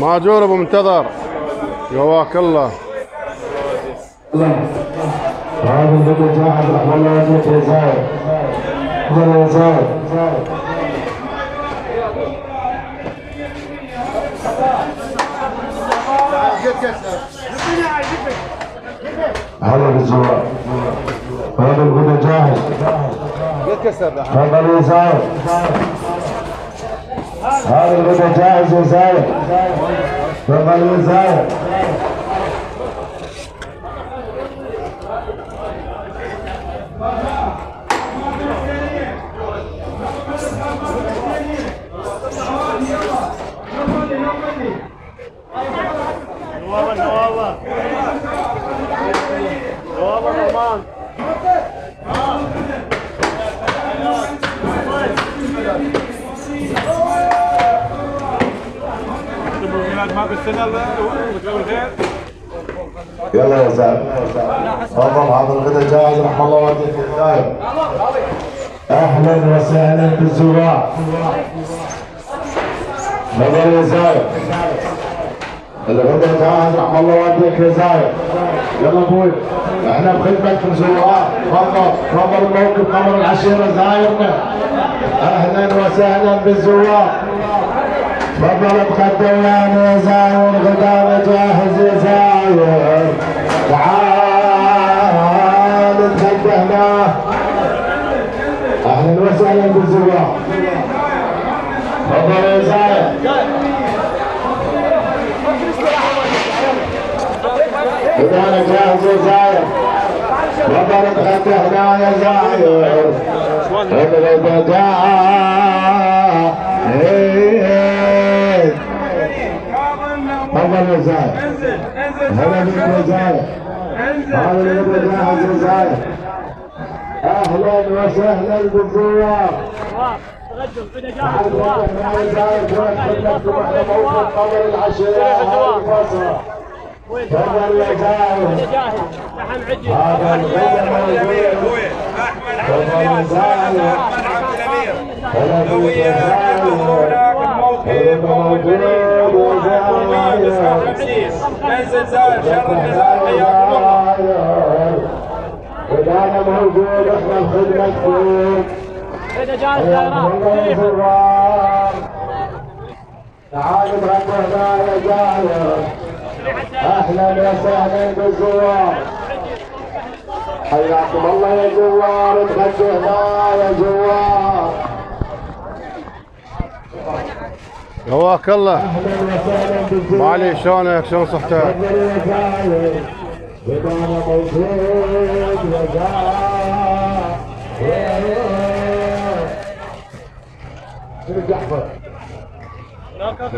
ماجور ابو منتظر. قواك الله. هذا الفيديو جاهز رحمه الله وجهك يا زايد تفضل يا زايد هلا بالزوار هذا الفيديو جاهز. هذا الفيديو جاهز يا زايد تفضل يا يلا يا تفضل هذا الغداء جاهز رحم الله والديك الخير. أهلا وسهلا بالزوار تفضل يا زايد. الغداء جاهز رحم الله والديك يا زايد. يلا أبوي إحنا بخدمتك الزوار تفضل تفضل موقف قمر العشيرة زايدنا. أهلا وسهلا بالزوار لنا يا زاير غدانا جاهز يا زاير تعال تقدم هنا أهلا وسهلا بالزوار تفضل يا زاير غدانا جاهز يا زاير تفضل تقدم هنا يا الغدا العشاء هاي الفصل تفضل يا زايد جاهز نحن عجل هذا الغدا موجود تفضل يا زايد هلا بك يا زايد شر النزال حياكم الله ودانا موجود إحنا جاهز حياكم الله يا زوار تعالوا هنا يا زاير أهلا وسهلا بالزوار. حياكم الله يا زوار تغدوا هنا يا زوار. قواك الله. معلي شلونك؟ شلون صحتك؟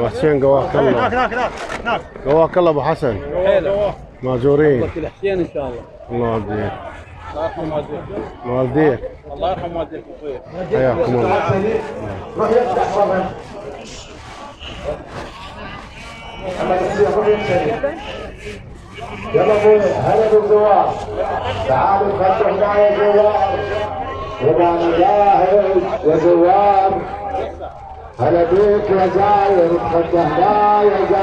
حسين قواك الله. هناك هناك هناك قواك الله أبو حسن. ماجورين إن شاء الله. الله يهديك الله يرحم والديك والديك. الله يرحم والديك أخوي حياكم الله. روح يفتح يلا أبوي هلا بالزوار تعالوا تفتحوا هنا يا زوار جاهز يا زوار هلا بيك يا زاير تفتح هنا يا زاير